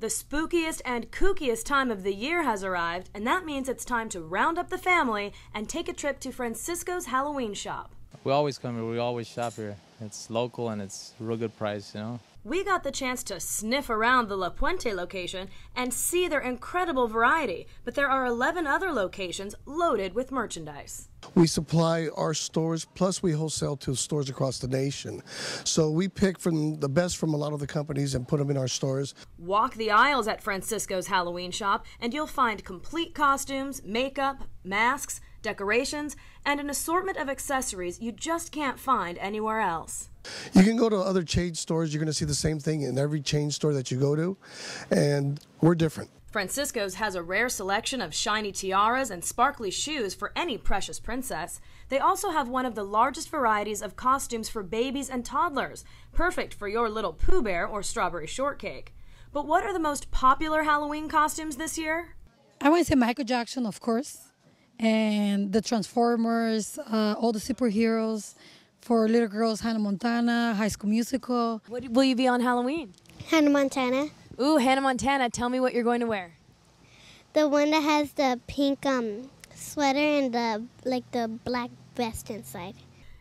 The spookiest and kookiest time of the year has arrived, and that means it's time to round up the family and take a trip to Francisco's Halloween shop. We always come here, we always shop here. It's local and it's real good price, you know? We got the chance to sniff around the La Puente location and see their incredible variety, but there are 11 other locations loaded with merchandise. We supply our stores, plus we wholesale to stores across the nation. So we pick from the best from a lot of the companies and put them in our stores. Walk the aisles at Francisco's Halloween shop, and you'll find complete costumes, makeup, masks, decorations, and an assortment of accessories you just can't find anywhere else. You can go to other chain stores, you're going to see the same thing in every chain store that you go to, and we're different. Francisco's has a rare selection of shiny tiaras and sparkly shoes for any precious princess. They also have one of the largest varieties of costumes for babies and toddlers, perfect for your little Pooh Bear or strawberry shortcake. But what are the most popular Halloween costumes this year? I want to say Michael Jackson, of course, and the Transformers, uh, all the superheroes. For little girls, Hannah Montana, High School Musical. What will you be on Halloween? Hannah Montana. Ooh, Hannah Montana, tell me what you're going to wear. The one that has the pink um sweater and the like the black vest inside.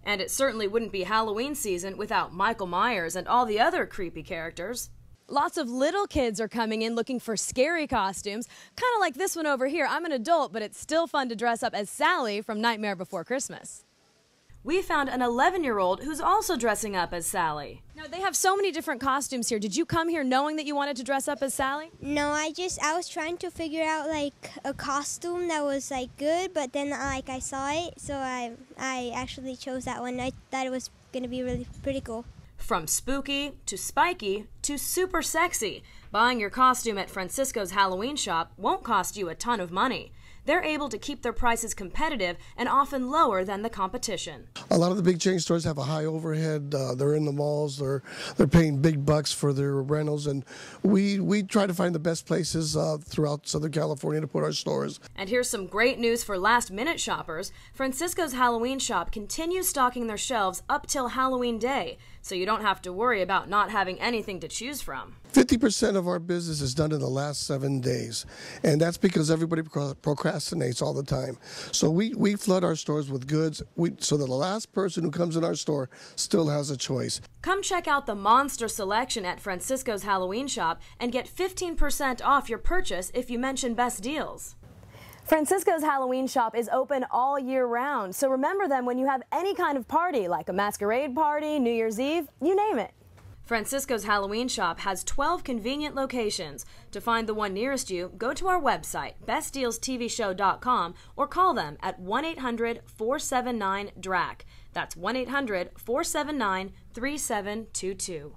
And it certainly wouldn't be Halloween season without Michael Myers and all the other creepy characters. Lots of little kids are coming in looking for scary costumes, kind of like this one over here. I'm an adult, but it's still fun to dress up as Sally from Nightmare Before Christmas. We found an 11 year old who's also dressing up as Sally. Now, they have so many different costumes here. Did you come here knowing that you wanted to dress up as Sally? No, I just I was trying to figure out like a costume that was like good, but then uh, like I saw it, so I I actually chose that one. I thought it was gonna be really pretty cool. From spooky to spiky to super sexy, buying your costume at Francisco's Halloween shop won't cost you a ton of money. They're able to keep their prices competitive and often lower than the competition. A lot of the big chain stores have a high overhead. Uh, they're in the malls. They're they're paying big bucks for their rentals, and we we try to find the best places uh, throughout Southern California to put our stores. And here's some great news for last minute shoppers. Francisco's Halloween shop continues stocking their shelves up till Halloween day, so you don't have to worry about not having anything to choose from. 50% of our business is done in the last seven days, and that's because everybody procrastinates all the time. So we, we flood our stores with goods we, so that the last person who comes in our store still has a choice. Come check out the monster selection at Francisco's Halloween shop and get 15% off your purchase if you mention Best Deals. Francisco's Halloween shop is open all year round, so remember them when you have any kind of party, like a masquerade party, New Year's Eve, you name it. Francisco's Halloween shop has 12 convenient locations. To find the one nearest you, go to our website, bestdealstvshow.com, or call them at 1 800 479 DRAC. That's 1 800 479 3722.